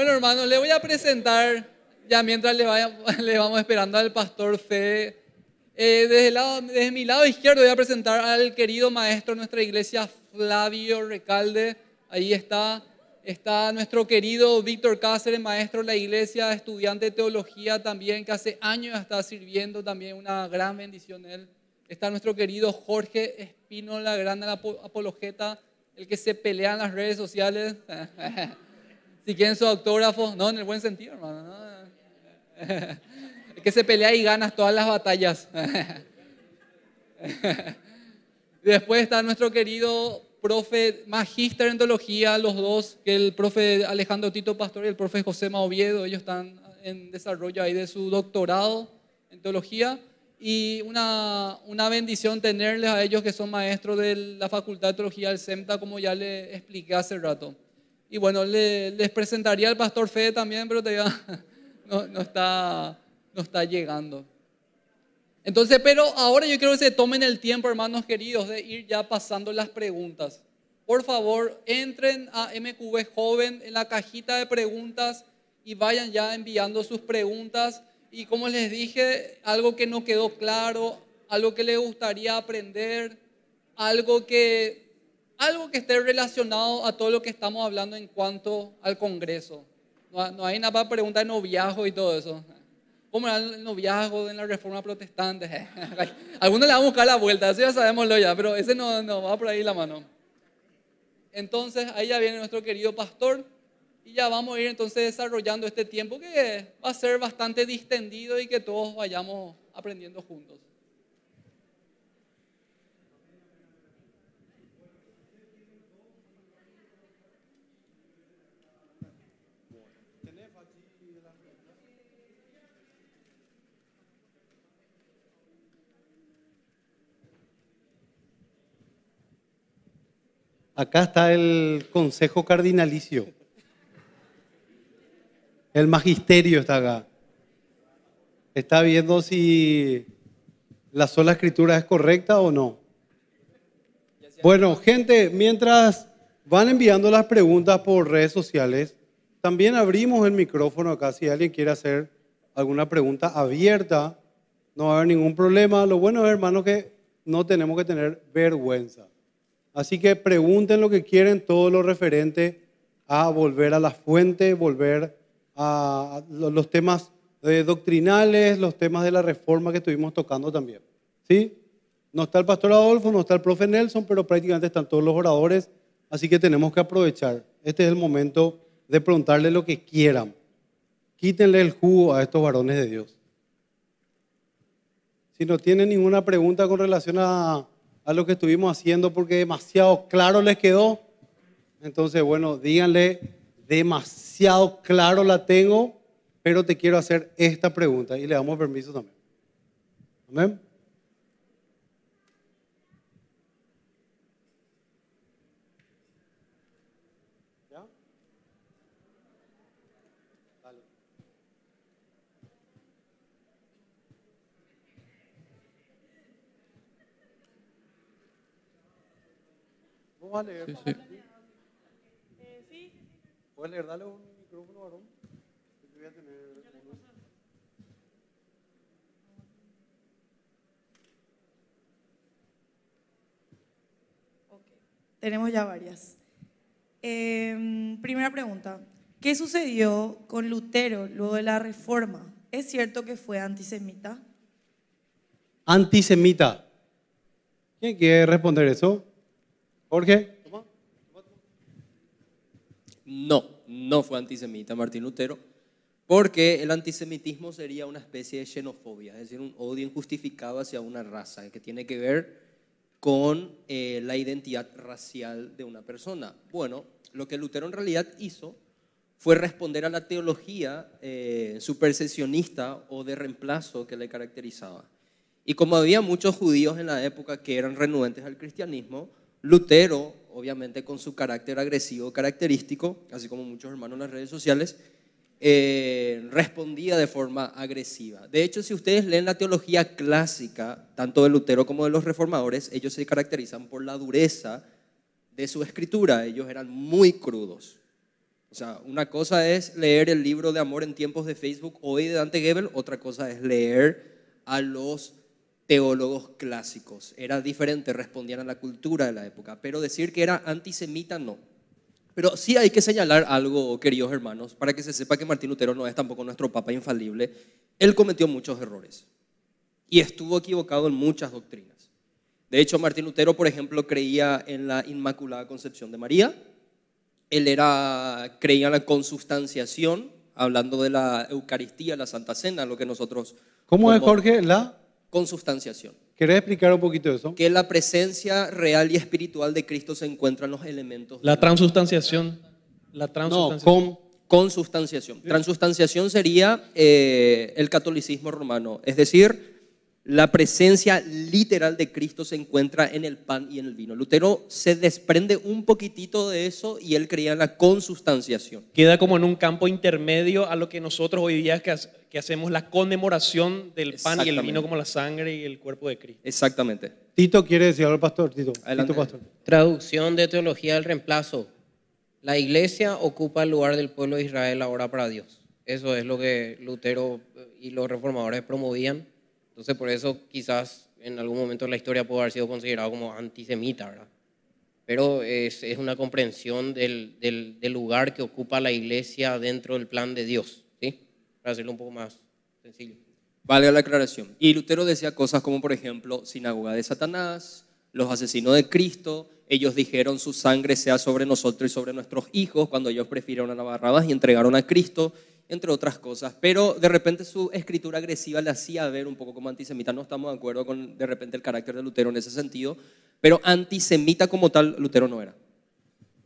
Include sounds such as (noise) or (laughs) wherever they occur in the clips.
Bueno, hermano, le voy a presentar, ya mientras le, vaya, (laughs) le vamos esperando al pastor Fede. Eh, desde, lado, desde mi lado izquierdo voy a presentar al querido maestro de nuestra iglesia, Flavio Recalde. Ahí está, está nuestro querido Víctor Cáceres, maestro de la iglesia, estudiante de teología también, que hace años está sirviendo también, una gran bendición él. Está nuestro querido Jorge Espino, la gran apologeta, el que se pelea en las redes sociales. (laughs) si quieren su autógrafo, no, en el buen sentido, hermano. ¿no? (laughs) Que se pelea y ganas todas las batallas. (laughs) Después está nuestro querido profe magíster en teología, los dos, que el profe Alejandro Tito Pastor y el profe José Maoviedo, ellos están en desarrollo ahí de su doctorado en teología. Y una, una bendición tenerles a ellos que son maestros de la Facultad de Teología del CEMTA, como ya les expliqué hace rato. Y bueno, les presentaría al pastor Fede también, pero (laughs) no, no, está, no está llegando. Entonces, pero ahora yo quiero que se tomen el tiempo, hermanos queridos, de ir ya pasando las preguntas. Por favor, entren a MQB Joven en la cajita de preguntas y vayan ya enviando sus preguntas y como les dije, algo que no quedó claro, algo que les gustaría aprender, algo que, algo que esté relacionado a todo lo que estamos hablando en cuanto al Congreso. No, hay nada para preguntar noviazgo y todo eso. ¿Cómo era el noviazgo en la reforma protestante? (laughs) Algunos le van a buscar la vuelta, eso ya sabemoslo ya, pero ese no, no va por ahí la mano. Entonces, ahí ya viene nuestro querido pastor. Y ya vamos a ir entonces desarrollando este tiempo que va a ser bastante distendido y que todos vayamos aprendiendo juntos. Acá está el consejo cardinalicio. El magisterio está acá. Está viendo si la sola escritura es correcta o no. Bueno, gente, mientras van enviando las preguntas por redes sociales, también abrimos el micrófono acá si alguien quiere hacer alguna pregunta abierta. No va a haber ningún problema. Lo bueno es, hermano, que no tenemos que tener vergüenza. Así que pregunten lo que quieren, todo lo referente a volver a la fuente, volver a los temas doctrinales, los temas de la reforma que estuvimos tocando también. ¿Sí? No está el pastor Adolfo, no está el profe Nelson, pero prácticamente están todos los oradores, así que tenemos que aprovechar. Este es el momento de preguntarle lo que quieran. Quítenle el jugo a estos varones de Dios. Si no tienen ninguna pregunta con relación a, lo que estuvimos haciendo porque demasiado claro les quedó, entonces, bueno, díganle demasiado claro la tengo, pero te quiero hacer esta pregunta y le damos permiso también. Amén. Vamos a leer. Sí, sí. ¿Puedes leer? Dale un micrófono, varón. Yo voy a tener Tenemos ya varias. Eh, primera pregunta. ¿Qué sucedió con Lutero luego de la reforma? ¿Es cierto que fue antisemita? Antisemita. ¿Quién quiere responder eso? Jorge. No, no fue antisemita Martín Lutero, porque el antisemitismo sería una especie de xenofobia, es decir, un odio injustificado hacia una raza, que tiene que ver con eh, la identidad racial de una persona. Bueno, lo que Lutero en realidad hizo fue responder a la teología eh, supersesionista o de reemplazo que le caracterizaba. Y como había muchos judíos en la época que eran renuentes al cristianismo, Lutero, obviamente con su carácter agresivo característico, así como muchos hermanos en las redes sociales, eh, respondía de forma agresiva. De hecho, si ustedes leen la teología clásica, tanto de Lutero como de los reformadores, ellos se caracterizan por la dureza de su escritura. Ellos eran muy crudos. O sea, una cosa es leer el libro de amor en tiempos de Facebook hoy de Dante Gebel, otra cosa es leer a los teólogos clásicos. Era diferente, respondían a la cultura de la época, pero decir que era antisemita no. Pero sí hay que señalar algo, queridos hermanos, para que se sepa que Martín Lutero no es tampoco nuestro papa infalible. Él cometió muchos errores y estuvo equivocado en muchas doctrinas. De hecho, Martín Lutero, por ejemplo, creía en la Inmaculada Concepción de María. Él era, creía en la consustanciación, hablando de la Eucaristía, la Santa Cena, lo que nosotros... ¿Cómo es, Jorge? La consustanciación. ¿Querés explicar un poquito eso? Que la presencia real y espiritual de Cristo se encuentra en los elementos. La transustanciación. La transustanciación. No, con Consustanciación. Transustanciación sería eh, el catolicismo romano, es decir, la presencia literal de Cristo se encuentra en el pan y en el vino. Lutero se desprende un poquitito de eso y él creía en la consustanciación. Queda como en un campo intermedio a lo que nosotros hoy día que, ha- que hacemos la conmemoración del pan y el vino como la sangre y el cuerpo de Cristo. Exactamente. Tito quiere decir algo, pastor. Tito, Adelante. Tito pastor. Traducción de teología del reemplazo. La iglesia ocupa el lugar del pueblo de Israel ahora para Dios. Eso es lo que Lutero y los reformadores promovían. Entonces, por eso quizás en algún momento de la historia pudo haber sido considerado como antisemita, ¿verdad? Pero es, es una comprensión del, del- del lugar que ocupa la iglesia dentro del plan de Dios, ¿sí? Para hacerlo un poco más sencillo. Valga la aclaración. Y Lutero decía cosas como, por ejemplo, sinagoga de Satanás, los asesinos de Cristo. Ellos dijeron su sangre sea sobre nosotros y sobre nuestros hijos cuando ellos prefirieron a Barrabás y entregaron a Cristo, entre otras cosas. Pero de repente su escritura agresiva le hacía ver un poco como antisemita. No estamos de acuerdo con de repente el carácter de Lutero en ese sentido, pero antisemita como tal Lutero no era.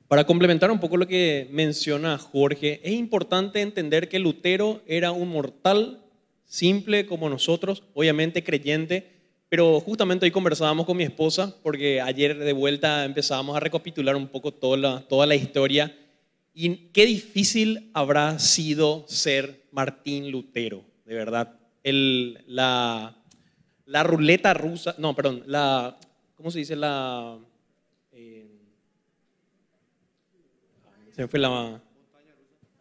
Para complementar un poco lo que menciona Jorge, es importante entender que Lutero era un mortal simple como nosotros, obviamente creyente, pero justamente hoy conversábamos con mi esposa porque ayer de vuelta empezábamos a recapitular un poco toda la, toda la historia y qué difícil habrá sido ser Martín Lutero, de verdad. El, la, ruleta rusa, no, perdón, la, ¿cómo se dice? La... eh, se fue la...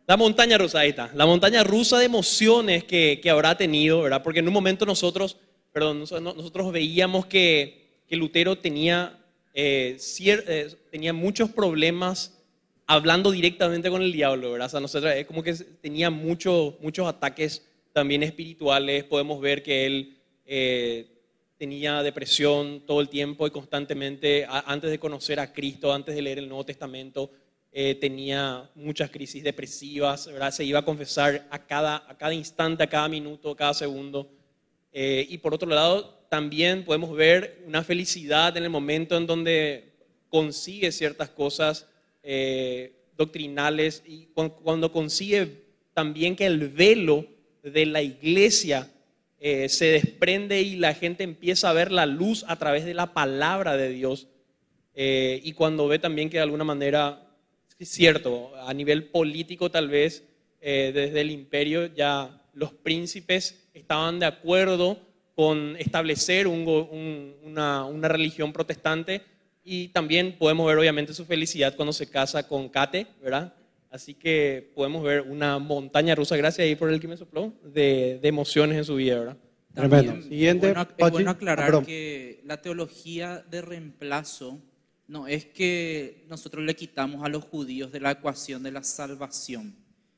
La montaña rusa, ahí está. La montaña rusa de emociones que, que habrá tenido, ¿verdad? Porque en un momento nosotros, perdón, nos- no- nosotros veíamos que, que Lutero tenía, eh, eh, tenía muchos problemas hablando directamente con el diablo, ¿verdad? O sea, nosotros, es como que tenía mucho- muchos ataques también espirituales. Podemos ver que él eh, tenía depresión todo el tiempo y constantemente, antes de conocer a Cristo, antes de leer el Nuevo Testamento, eh, tenía muchas crisis depresivas, ¿verdad? Se iba a confesar a cada, a cada instante, a cada minuto, a cada segundo. Eh, y por otro lado, también podemos ver una felicidad en el momento en donde consigue ciertas cosas eh, doctrinales y cu- cuando consigue también que el velo de la iglesia eh, se desprende y la gente empieza a ver la luz a través de la palabra de Dios. Eh, y cuando ve también que de alguna manera, es cierto, a nivel político tal vez, desde el imperio ya los príncipes estaban de acuerdo con establecer una, una religión protestante y también podemos ver obviamente su felicidad cuando se casa con Kate, ¿verdad? Así que podemos ver una montaña rusa, gracias ahí por el que me sopló, de, de emociones en su vida, ¿verdad? Tremendo. También Siguiente, Es bueno, es bueno Ah, aclarar perdón. que la teología de reemplazo no es que nosotros le quitamos a los judíos de la ecuación de la salvación.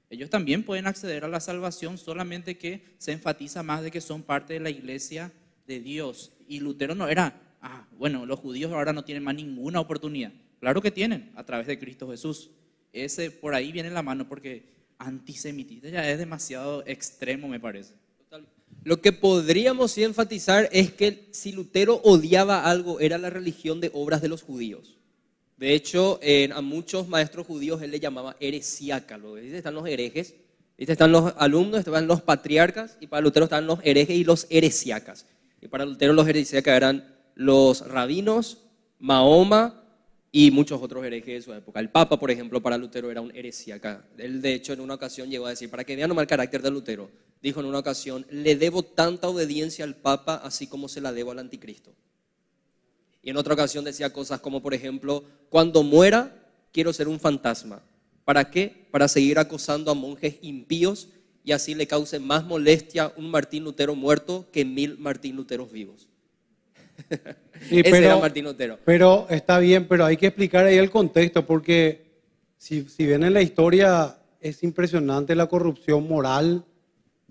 Ellos también pueden acceder a la salvación, solamente que se enfatiza más de que son parte de la iglesia de Dios. Y Lutero no era, ah, bueno, los judíos ahora no tienen más ninguna oportunidad. Claro que tienen, a través de Cristo Jesús. Ese por ahí viene la mano, porque antisemitismo ya es demasiado extremo, me parece. Lo que podríamos sí enfatizar es que si Lutero odiaba algo era la religión de obras de los judíos. De hecho, a muchos maestros judíos él le llamaba heresíaca. Lo ¿viste? Están los herejes, están los alumnos, están los patriarcas y para Lutero están los herejes y los heresíacas. Y para Lutero los heresíacas eran los rabinos, Mahoma y muchos otros herejes de su época. El Papa, por ejemplo, para Lutero era un heresíaca. Él, de hecho, en una ocasión llegó a decir, para que vean nomás el carácter de Lutero, dijo en una ocasión, le debo tanta obediencia al Papa así como se la debo al anticristo. Y en otra ocasión decía cosas como, por ejemplo, cuando muera, quiero ser un fantasma. ¿Para qué? Para seguir acosando a monjes impíos y así le cause más molestia un Martín Lutero muerto que mil Martín Luteros vivos. Sí, (laughs) Ese pero- era Martín Lutero. Pero está bien, pero hay que explicar ahí el contexto, porque si, si bien en la historia es impresionante la corrupción moral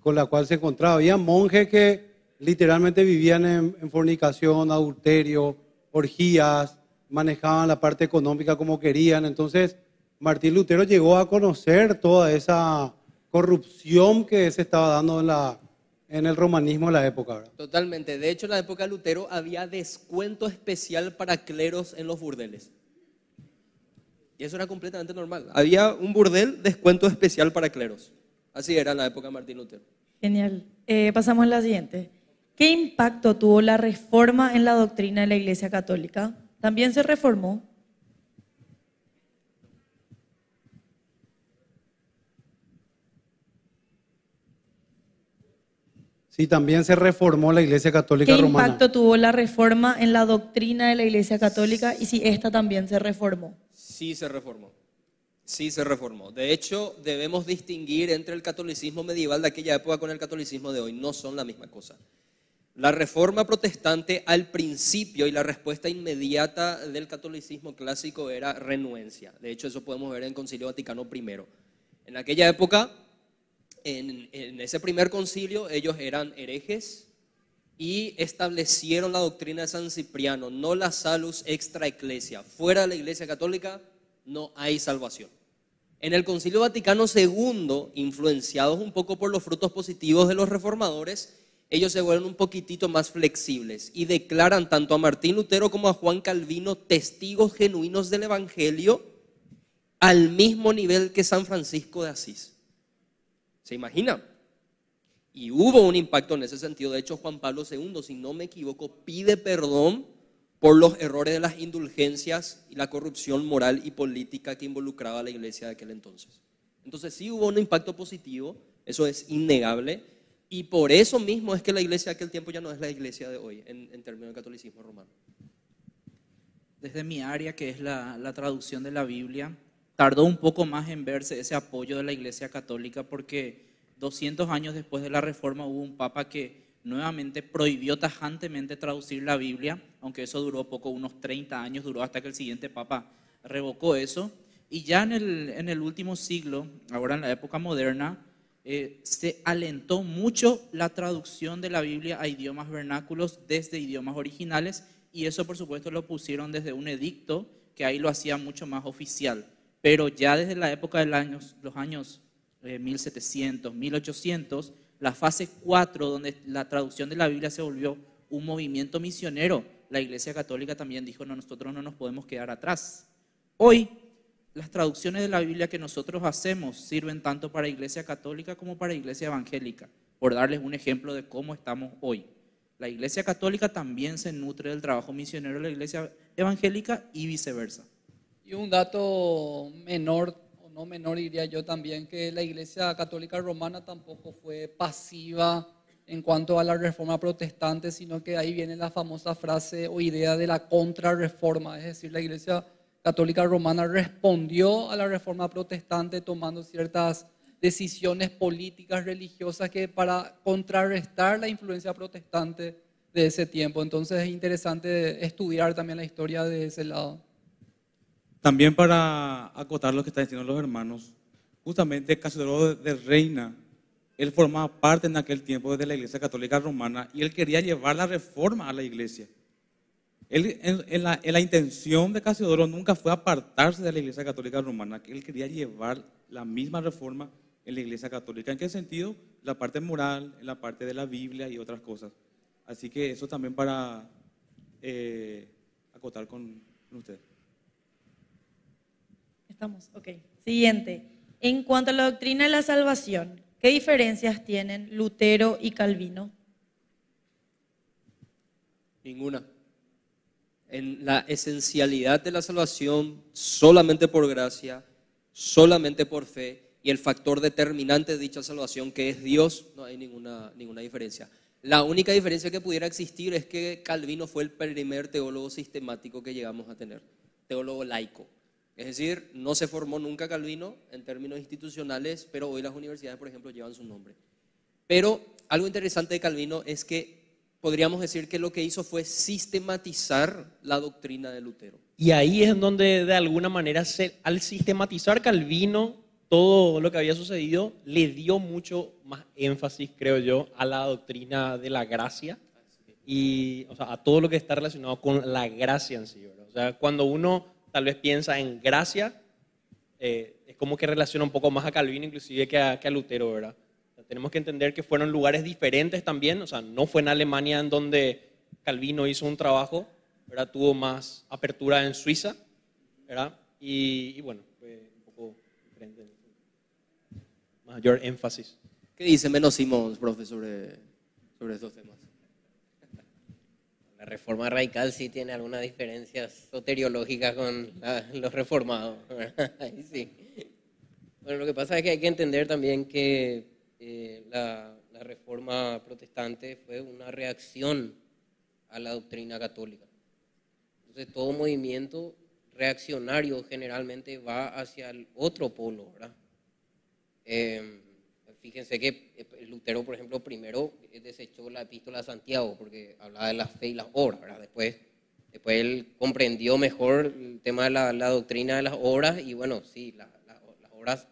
con la cual se encontraba. Había monjes que literalmente vivían en, en fornicación, adulterio, orgías, manejaban la parte económica como querían. Entonces, Martín Lutero llegó a conocer toda esa corrupción que se estaba dando en, la, en el romanismo de la época. ¿verdad? Totalmente. De hecho, en la época de Lutero había descuento especial para cleros en los burdeles. Y eso era completamente normal. Había un burdel, descuento especial para cleros. Así era en la época de Martín Lutero. Genial. Eh, pasamos a la siguiente. ¿Qué impacto tuvo la reforma en la doctrina de la Iglesia Católica? ¿También se reformó? Sí, también se reformó la Iglesia Católica ¿Qué Romana. impacto tuvo la reforma en la doctrina de la Iglesia Católica y si esta también se reformó? Sí se reformó. Sí se reformó. De hecho, debemos distinguir entre el catolicismo medieval de aquella época con el catolicismo de hoy. No son la misma cosa. La reforma protestante al principio y la respuesta inmediata del catolicismo clásico era renuencia. De hecho, eso podemos ver en Concilio Vaticano I. En aquella época, en, ese primer concilio, ellos eran herejes y establecieron la doctrina de San Cipriano, no la salus extra ecclesia. Fuera de la iglesia católica no hay salvación. En el Concilio Vaticano II, influenciados un poco por los frutos positivos de los reformadores, ellos se vuelven un poquitito más flexibles y declaran tanto a Martín Lutero como a Juan Calvino testigos genuinos del Evangelio al mismo nivel que San Francisco de Asís. ¿Se imagina? Y hubo un impacto en ese sentido. De hecho, Juan Pablo II, si no me equivoco, pide perdón por los errores de las indulgencias y la corrupción moral y política que involucraba a la iglesia de aquel entonces. Entonces sí hubo un impacto positivo, eso es innegable, y por eso mismo es que la iglesia de aquel tiempo ya no es la iglesia de hoy en, términos del catolicismo romano. Desde mi área, que es la traducción de la Biblia, tardó un poco más en verse ese apoyo de la Iglesia Católica porque 200 años después de la Reforma hubo un papa que nuevamente prohibió tajantemente traducir la Biblia, aunque eso duró poco, unos 30 años duró hasta que el siguiente papa revocó eso. Y ya en el, último siglo, ahora en la época moderna, eh, se alentó mucho la traducción de la Biblia a idiomas vernáculos desde idiomas originales y eso por supuesto lo pusieron desde un edicto que ahí lo hacía mucho más oficial. Pero ya desde la época de los años, los años eh, 1700, 1800, la fase 4, donde la traducción de la Biblia se volvió un movimiento misionero, la Iglesia Católica también dijo, no, nosotros no nos podemos quedar atrás. Hoy, las traducciones de la Biblia que nosotros hacemos sirven tanto para Iglesia Católica como para Iglesia Evangélica, por darles un ejemplo de cómo estamos hoy. La Iglesia Católica también se nutre del trabajo misionero de la Iglesia Evangélica y viceversa. Y un dato menor, o no menor diría yo también, que la Iglesia Católica Romana tampoco fue pasiva en cuanto a la reforma protestante, sino que ahí viene la famosa frase o idea de la contrarreforma, es decir, la Iglesia Católica Romana respondió a la reforma protestante tomando ciertas decisiones políticas, religiosas, que para contrarrestar la influencia protestante de ese tiempo. Entonces es interesante estudiar también la historia de ese lado. También para acotar lo que están diciendo los hermanos, justamente Casiodoro de Reina, él formaba parte en aquel tiempo de la Iglesia Católica Romana y él quería llevar la reforma a la iglesia. Él, en, la, en la intención de Casiodoro nunca fue apartarse de la Iglesia Católica Romana, él quería llevar la misma reforma en la Iglesia Católica. ¿En qué sentido? La parte moral, en la parte de la Biblia y otras cosas. Así que eso también para eh, acotar con, con ustedes. Estamos, ok. Siguiente. En cuanto a la doctrina de la salvación, ¿qué diferencias tienen Lutero y Calvino? Ninguna. En la esencialidad de la salvación, solamente por gracia, solamente por fe, y el factor determinante de dicha salvación, que es Dios, no hay ninguna, ninguna diferencia. La única diferencia que pudiera existir es que Calvino fue el primer teólogo sistemático que llegamos a tener, teólogo laico. Es decir, no se formó nunca Calvino en términos institucionales, pero hoy las universidades, por ejemplo, llevan su nombre. Pero algo interesante de Calvino es que podríamos decir que lo que hizo fue sistematizar la doctrina de Lutero. Y ahí es donde de alguna manera, al sistematizar Calvino todo lo que había sucedido, le dio mucho más énfasis, creo yo, a la doctrina de la gracia y a todo lo que está relacionado con la gracia en sí. O sea, cuando uno tal vez piensa en gracia, eh, es como que relaciona un poco más a Calvino inclusive que a, que a Lutero, ¿verdad? Tenemos que entender que fueron lugares diferentes también, o sea, no fue en Alemania en donde Calvino hizo un trabajo, ¿verdad? Tuvo más apertura en Suiza, ¿verdad? Y, y bueno, fue un poco diferente. Mayor énfasis. ¿Qué dice Menos Simons, profe, sobre, sobre estos temas? La reforma radical sí tiene algunas diferencias soteriológicas con los reformados. (laughs) sí. Bueno, lo que pasa es que hay que entender también que eh, la, la reforma protestante fue una reacción a la doctrina católica. Entonces, todo movimiento reaccionario generalmente va hacia el otro polo, ¿verdad? Eh, fíjense que eh, Lutero, por ejemplo, primero eh, desechó la epístola a Santiago porque hablaba de la fe y las obras, ¿verdad? Después, después él comprendió mejor el tema de la, la doctrina de las obras y bueno, sí, la- la- las obras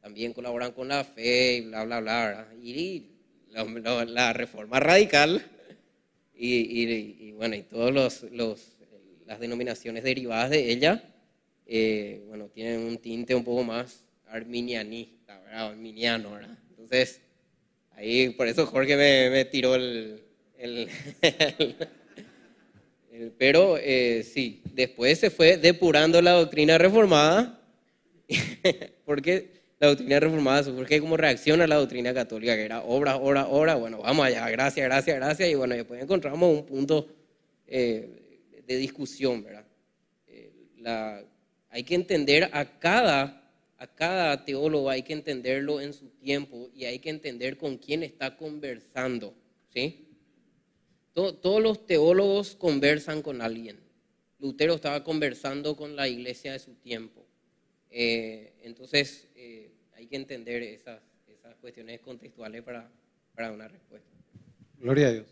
también colaboran con la fe y bla, bla, bla, ¿verdad? Y la, reforma radical y, y- y, bueno, y todos los, los- las denominaciones derivadas de ella, eh, bueno, tienen un tinte un poco más arminianista, ¿verdad? Arminiano, ¿verdad? Entonces, ahí por eso Jorge me, tiró (laughs) el... pero eh, sí, después se fue depurando la doctrina reformada, (laughs) porque la doctrina reformada surge como reacción a la doctrina católica, que era obra, obra, obra, bueno, vamos allá, gracias, gracias, gracias, y bueno, después encontramos un punto eh, de discusión, ¿verdad? Eh, hay que entender a cada, a cada teólogo, hay que entenderlo en su tiempo y hay que entender con quién está conversando, ¿sí? To- todos los teólogos conversan con alguien. Lutero estaba conversando con la iglesia de su tiempo. Eh, entonces, eh, hay que entender esas, esas cuestiones contextuales para, para una respuesta. Gloria a Dios.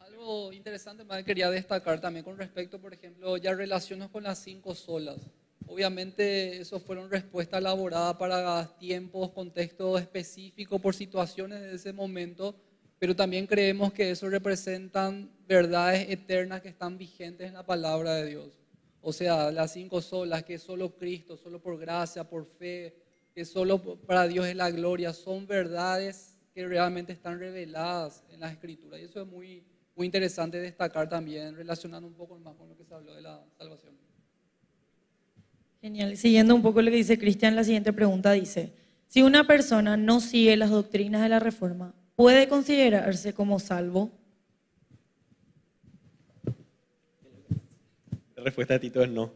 Algo interesante más que quería destacar también con respecto, por ejemplo, ya relaciones con las cinco solas. Obviamente, eso fueron respuestas elaboradas para tiempos, contextos específicos, por situaciones de ese momento, pero también creemos que eso representan verdades eternas que están vigentes en la palabra de Dios. O sea, las cinco solas, que solo Cristo, solo por gracia, por fe, que solo para Dios es la gloria, son verdades que realmente están reveladas en las escrituras. Y eso es muy, muy interesante destacar también, relacionando un poco más con lo que se habló de la salvación. Genial. Siguiendo un poco lo que dice Cristian, la siguiente pregunta dice, si una persona no sigue las doctrinas de la Reforma, ¿puede considerarse como salvo? La respuesta de Tito es no.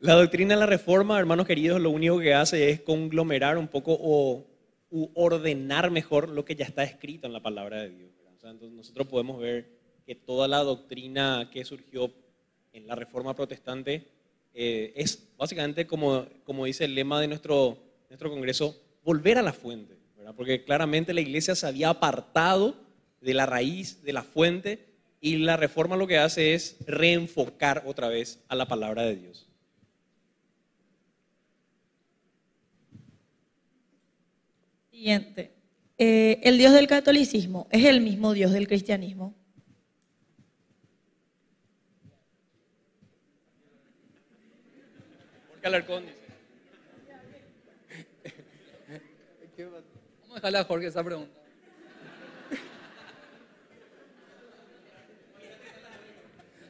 La doctrina de la reforma, hermanos queridos, lo único que hace es conglomerar un poco o u ordenar mejor lo que ya está escrito en la palabra de Dios. O sea, entonces nosotros podemos ver que toda la doctrina que surgió en la reforma protestante eh, es básicamente, como, como dice el lema de nuestro, nuestro congreso, volver a la fuente. Porque claramente la iglesia se había apartado de la raíz, de la fuente, y la reforma lo que hace es reenfocar otra vez a la palabra de Dios. Siguiente. Eh, ¿El Dios del catolicismo es el mismo Dios del cristianismo? Jorge Alarcón dice. Vamos a dejarle a Jorge esa pregunta.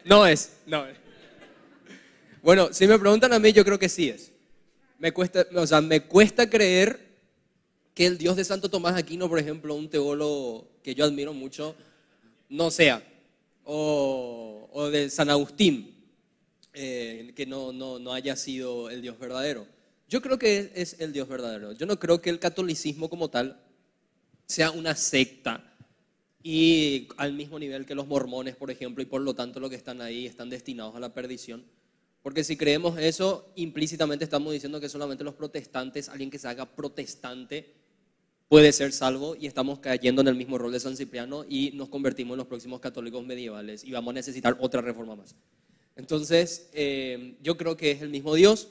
No es, no es. Bueno, si me preguntan a mí, yo creo que sí es. Me cuesta, o sea, me cuesta creer que el Dios de Santo Tomás Aquino, por ejemplo, un teólogo que yo admiro mucho, no sea. O, o de San Agustín, eh, que no, no, no haya sido el Dios verdadero. Yo creo que es, es el Dios verdadero. Yo no creo que el catolicismo como tal sea una secta y al mismo nivel que los mormones, por ejemplo, y por lo tanto los que están ahí están destinados a la perdición. Porque si creemos eso, implícitamente estamos diciendo que solamente los protestantes, alguien que se haga protestante, puede ser salvo y estamos cayendo en el mismo rol de San Cipriano y nos convertimos en los próximos católicos medievales y vamos a necesitar otra reforma más. Entonces, eh, yo creo que es el mismo Dios.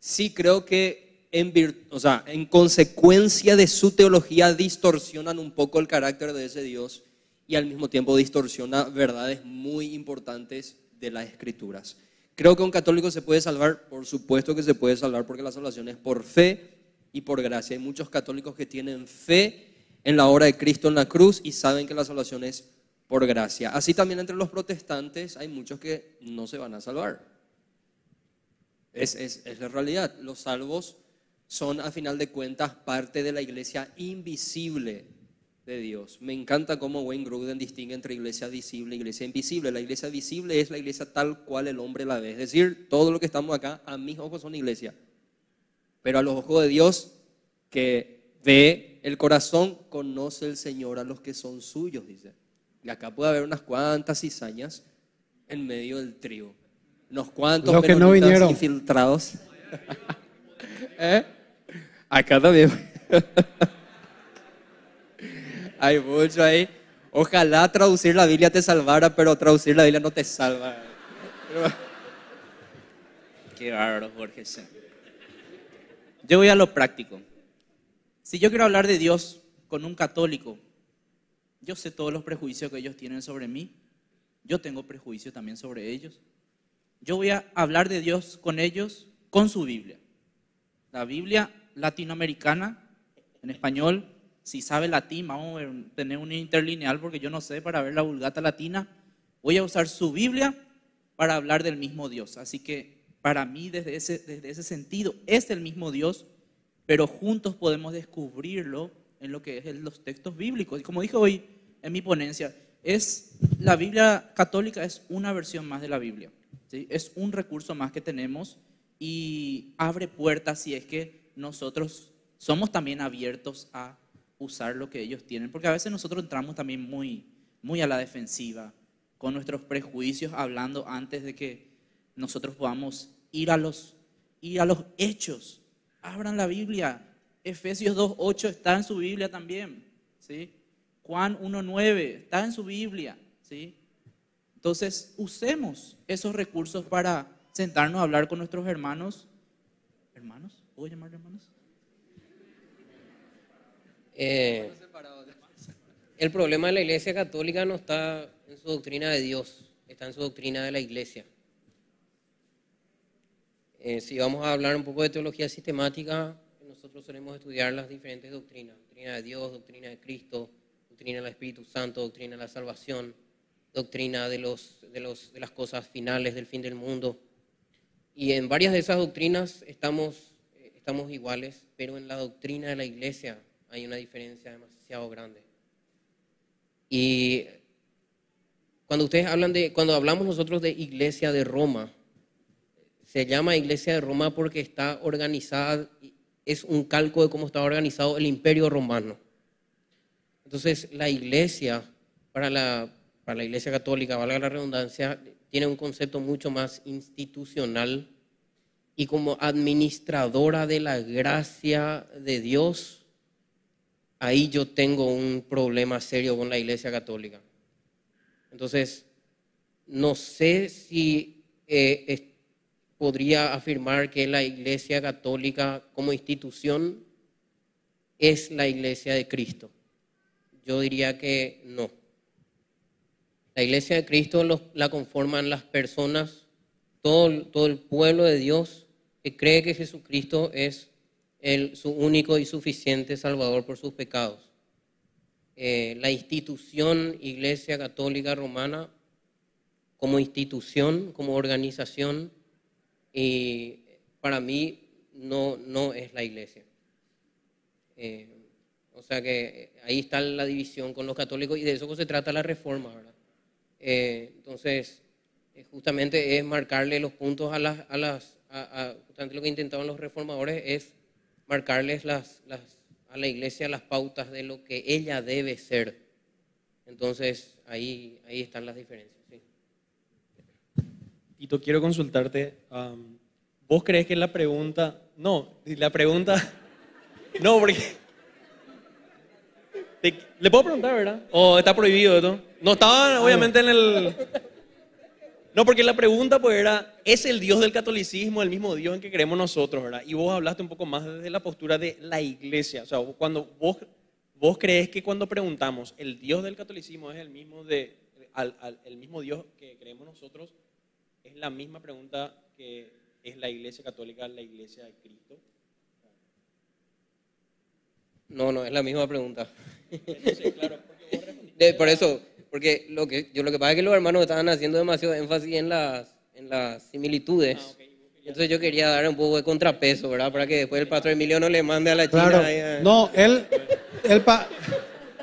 Sí creo que en, o sea, en consecuencia de su teología distorsionan un poco el carácter de ese Dios y al mismo tiempo distorsiona verdades muy importantes de las escrituras. Creo que un católico se puede salvar, por supuesto que se puede salvar porque la salvación es por fe y por gracia. Hay muchos católicos que tienen fe en la obra de Cristo en la cruz y saben que la salvación es por gracia. Así también entre los protestantes hay muchos que no se van a salvar. Es, la realidad. Los salvos son a final de cuentas parte de la iglesia invisible de Dios. Me encanta cómo Wayne Gruden distingue entre iglesia visible e iglesia invisible. La iglesia visible es la iglesia tal cual el hombre la ve. Es decir, todo lo que estamos acá, a mis ojos son iglesia. Pero a los ojos de Dios, que ve el corazón, conoce el Señor a los que son suyos, dice. Y acá puede haber unas cuantas cizañas en medio del trigo. Unos cuantos Los que no vinieron. infiltrados. (laughs) ¿Eh? Acá también. (laughs) Hay mucho ahí. Ojalá traducir la Biblia te salvara, pero traducir la Biblia no te salva. Qué bárbaro, Jorge. Yo voy a lo práctico. Si yo quiero hablar de Dios con un católico, yo sé todos los prejuicios que ellos tienen sobre mí. Yo tengo prejuicios también sobre ellos. Yo voy a hablar de Dios con ellos con su Biblia. La Biblia latinoamericana, en español, si sabe latín, vamos a tener un interlineal porque yo no sé para ver la vulgata latina. Voy a usar su Biblia para hablar del mismo Dios. Así que para mí, desde ese, desde ese sentido, es el mismo Dios, pero juntos podemos descubrirlo en lo que es los textos bíblicos. Y como dije hoy en mi ponencia, es, la Biblia católica es una versión más de la Biblia. ¿sí? Es un recurso más que tenemos y abre puertas si es que nosotros somos también abiertos a usar lo que ellos tienen, porque a veces nosotros entramos también muy, muy a la defensiva, con nuestros prejuicios, hablando antes de que nosotros podamos ir a los, ir a los hechos. Abran la Biblia. Efesios 2.8 está en su Biblia también. ¿sí? Juan 1.9 está en su Biblia. ¿sí? Entonces, usemos esos recursos para sentarnos a hablar con nuestros hermanos. ¿Hermanos? ¿Puedo llamar hermanos? Eh, el problema de la Iglesia Católica no está en su doctrina de Dios, está en su doctrina de la Iglesia. Eh, si vamos a hablar un poco de teología sistemática, nosotros solemos estudiar las diferentes doctrinas, doctrina de Dios, doctrina de Cristo, doctrina del Espíritu Santo, doctrina de la salvación, doctrina de, los, de, los, de las cosas finales del fin del mundo. Y en varias de esas doctrinas estamos, eh, estamos iguales, pero en la doctrina de la Iglesia hay una diferencia demasiado grande. Y cuando ustedes hablan de, cuando hablamos nosotros de Iglesia de Roma, se llama Iglesia de Roma porque está organizada, es un calco de cómo estaba organizado el Imperio Romano. Entonces, la Iglesia, para la, para la Iglesia Católica, valga la redundancia, tiene un concepto mucho más institucional y como administradora de la gracia de Dios, ahí yo tengo un problema serio con la Iglesia Católica. Entonces, no sé si eh, podría afirmar que la Iglesia Católica como institución es la Iglesia de Cristo. Yo diría que no. La Iglesia de Cristo la conforman las personas, todo, todo el pueblo de Dios que cree que Jesucristo es su único y suficiente Salvador por sus pecados. Eh, la institución Iglesia Católica Romana como institución, como organización, y para mí no, no es la iglesia. Eh, o sea que ahí está la división con los católicos y de eso se trata la reforma, ¿verdad? Eh, entonces, justamente es marcarle los puntos a las, a las justamente lo que intentaban los reformadores es marcarles las, las, a la iglesia las pautas de lo que ella debe ser. Entonces, ahí, ahí están las diferencias. Tito, quiero consultarte. am, ¿Vos crees que la pregunta... No, la pregunta... (laughs) No, porque... Te- Le puedo preguntar, ¿verdad? ¿O está prohibido esto? No estaba, obviamente, en el... No, porque la pregunta pues era, ¿es el Dios del catolicismo el mismo Dios en que creemos nosotros, verdad? Y vos hablaste un poco más desde la postura de la iglesia. O sea, cuando vos, vos crees que cuando preguntamos, ¿el Dios del catolicismo es el mismo, de, al- al- el mismo Dios que creemos nosotros? Es la misma pregunta que es la iglesia católica, la iglesia de Cristo. No, no, es la misma pregunta. Entonces, claro, porque vos respondiste- De- por eso, porque lo que, yo lo que pasa es que los hermanos estaban haciendo demasiado énfasis en las, en las similitudes. Ah, Entonces yo quería dar un poco de contrapeso, ¿verdad? Para que después el pastor Emilio no le mande a la China. Claro. ahí a- No, él, él pa-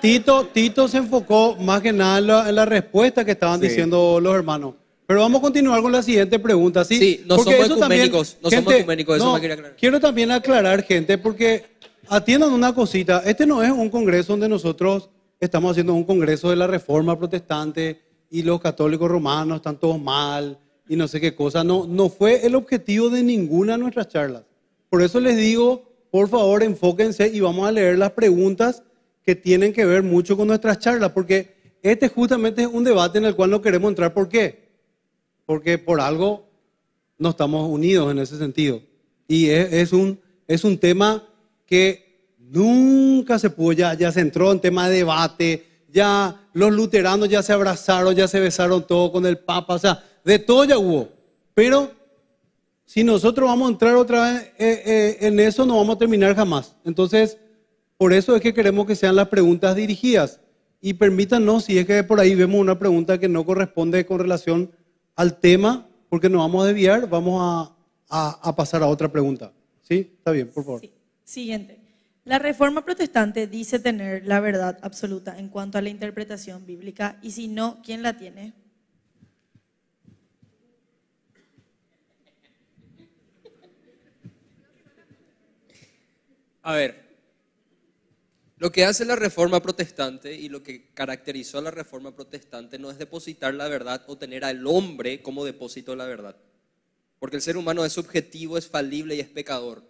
Tito, Tito se enfocó más que nada en la, en la respuesta que estaban Sí. diciendo los hermanos. Pero vamos a continuar con la siguiente pregunta, ¿sí? Sí, no Porque somos eso también, ecuménicos, no somos ecuménicos, eso me quería aclarar. Quiero también aclarar, gente, porque atiendan una cosita. Este no es un congreso donde nosotros estamos haciendo un congreso de la reforma protestante y los católicos romanos están todos mal y no sé qué cosa. No, no fue el objetivo de ninguna de nuestras charlas. Por eso les digo, por favor, enfóquense y vamos a leer las preguntas que tienen que ver mucho con nuestras charlas, porque este justamente es un debate en el cual no queremos entrar. ¿Por qué? Porque por algo no estamos unidos en ese sentido. Y es, un, es un tema que nunca se pudo, ya, ya se entró en tema de debate, ya los luteranos ya se abrazaron, ya se besaron todo con el Papa, o sea, de todo ya hubo. Pero si nosotros vamos a entrar otra vez eh, eh, en eso, no vamos a terminar jamás. Entonces, por eso es que queremos que sean las preguntas dirigidas. Y permítanos, si es que por ahí vemos una pregunta que no corresponde con relación al tema, porque nos vamos a desviar, vamos a, a- a pasar a otra pregunta. ¿Sí? Está bien, por favor. Sí. Siguiente. La reforma protestante dice tener la verdad absoluta en cuanto a la interpretación bíblica y si no, ¿quién la tiene? A ver, lo que hace la reforma protestante y lo que caracterizó a la reforma protestante no es depositar la verdad o tener al hombre como depósito de la verdad. Porque el ser humano es subjetivo, es falible y es pecador.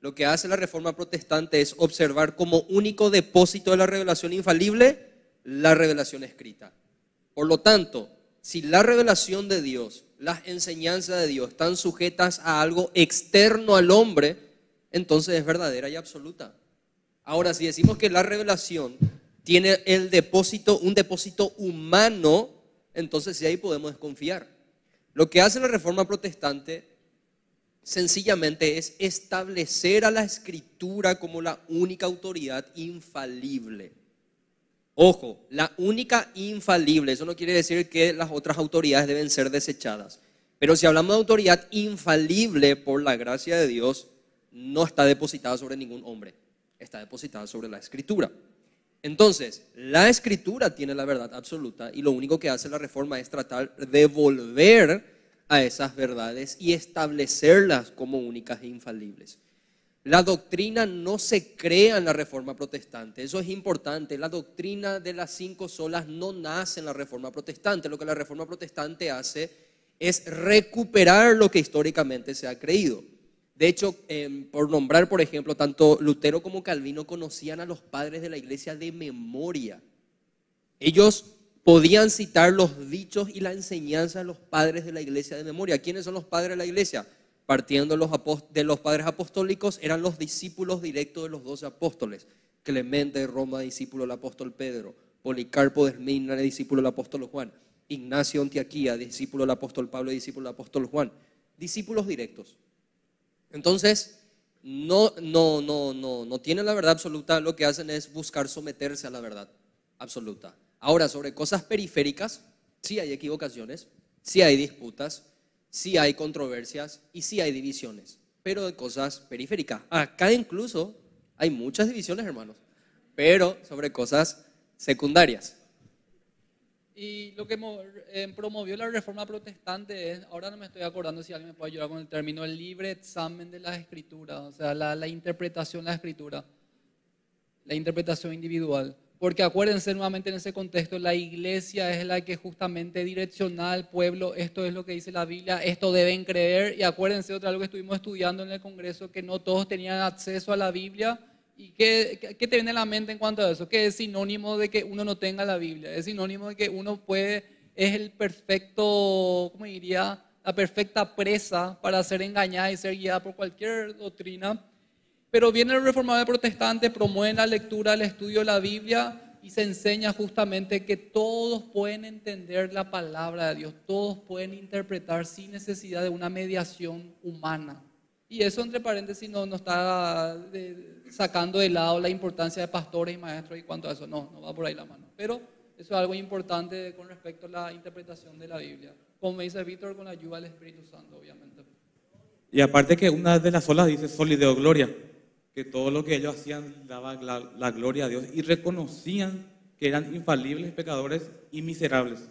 Lo que hace la reforma protestante es observar como único depósito de la revelación infalible la revelación escrita. Por lo tanto, si la revelación de Dios, las enseñanzas de Dios están sujetas a algo externo al hombre, entonces es verdadera y absoluta. Ahora, si decimos que la revelación tiene el depósito, un depósito humano, entonces sí ahí podemos desconfiar. Lo que hace la reforma protestante sencillamente es establecer a la escritura como la única autoridad infalible. Ojo, la única infalible, eso no quiere decir que las otras autoridades deben ser desechadas. Pero si hablamos de autoridad infalible por la gracia de Dios, no está depositada sobre ningún hombre, está depositada sobre la escritura. Entonces, la escritura tiene la verdad absoluta y lo único que hace la reforma es tratar de volver a esas verdades y establecerlas como únicas e infalibles. La doctrina no se crea en la reforma protestante, eso es importante. La doctrina de las cinco solas no nace en la reforma protestante. Lo que la reforma protestante hace es recuperar lo que históricamente se ha creído. De hecho, eh, por nombrar, por ejemplo, tanto Lutero como Calvino conocían a los padres de la iglesia de memoria. Ellos podían citar los dichos y la enseñanza de los padres de la iglesia de memoria. ¿Quiénes son los padres de la iglesia? Partiendo los de los padres apostólicos, eran los discípulos directos de los doce apóstoles. Clemente de Roma, discípulo del apóstol Pedro. Policarpo de Esmirna, discípulo del apóstol Juan. Ignacio de Antioquía, discípulo del apóstol Pablo y discípulo del apóstol Juan. Discípulos directos. Entonces, no, no, no, no, no tienen la verdad absoluta, lo que hacen es buscar someterse a la verdad absoluta. Ahora, sobre cosas periféricas, sí hay equivocaciones, sí hay disputas, sí hay controversias y sí hay divisiones, pero de cosas periféricas. Acá incluso hay muchas divisiones, hermanos, pero sobre cosas secundarias. Y lo que eh, promovió la reforma protestante es, ahora no me estoy acordando si alguien me puede ayudar con el término, el libre examen de las escrituras, o sea, la, la interpretación de la escritura, la interpretación individual. Porque acuérdense nuevamente en ese contexto, la iglesia es la que justamente direcciona al pueblo, esto es lo que dice la Biblia, esto deben creer. Y acuérdense otra vez que estuvimos estudiando en el Congreso, que no todos tenían acceso a la Biblia. ¿Y qué, qué- qué te viene a la mente en cuanto a eso? Que es sinónimo de que uno no tenga la Biblia, es sinónimo de que uno puede, es el perfecto, ¿cómo diría? La perfecta presa para ser engañada y ser guiada por cualquier doctrina. Pero vienen los reformadores protestantes, promueven la lectura, el estudio de la Biblia y se enseña justamente que todos pueden entender la palabra de Dios, todos pueden interpretar sin necesidad de una mediación humana. Y eso, entre paréntesis, no, no está de- sacando de lado la importancia de pastores y maestros y cuanto a eso, no, no va por ahí la mano. Pero eso es algo importante con respecto a la interpretación de la Biblia. Como dice Víctor, con la ayuda del Espíritu Santo, obviamente. Y aparte que una de las olas dice solideo gloria, que todo lo que ellos hacían daba la, la gloria a Dios y reconocían que eran infalibles, pecadores y miserables.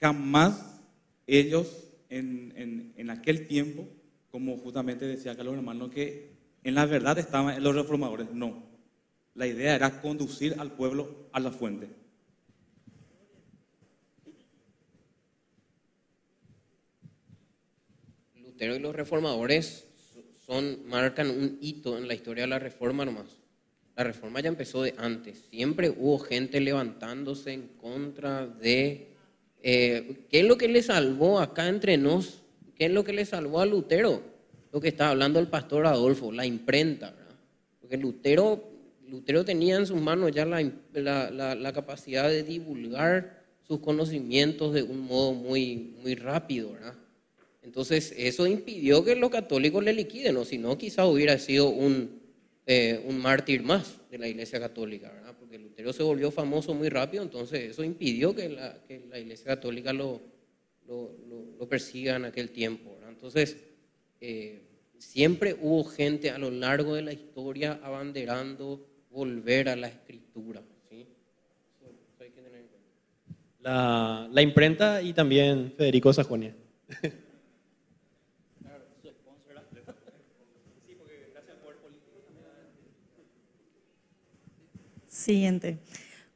Jamás ellos en, en- en aquel tiempo, como justamente decía Carlos hermano, que en la verdad estaban los reformadores. No. La idea era conducir al pueblo a la fuente. Lutero y los reformadores son, marcan un hito en la historia de la reforma nomás. La reforma ya empezó de antes. Siempre hubo gente levantándose en contra de... eh, ¿Qué es lo que le salvó acá entre nos? ¿Qué es lo que le salvó a Lutero? Lo que estaba hablando el pastor Adolfo, la imprenta. ¿verdad? Porque Lutero, Lutero tenía en sus manos ya la, la- la- la capacidad de divulgar sus conocimientos de un modo muy, muy rápido. ¿verdad? Entonces, eso impidió que los católicos le liquiden, o si no, quizá hubiera sido un, eh, un mártir más de la Iglesia Católica, ¿verdad? Porque Lutero se volvió famoso muy rápido, entonces eso impidió que la, que la Iglesia Católica lo, lo, lo- lo persiga en aquel tiempo, ¿verdad? Entonces, eh, siempre hubo gente a lo largo de la historia abanderando volver a la Escritura, ¿sí? Eso- eso hay que tener en cuenta. La, la imprenta y también Federico Sajonia. Siguiente.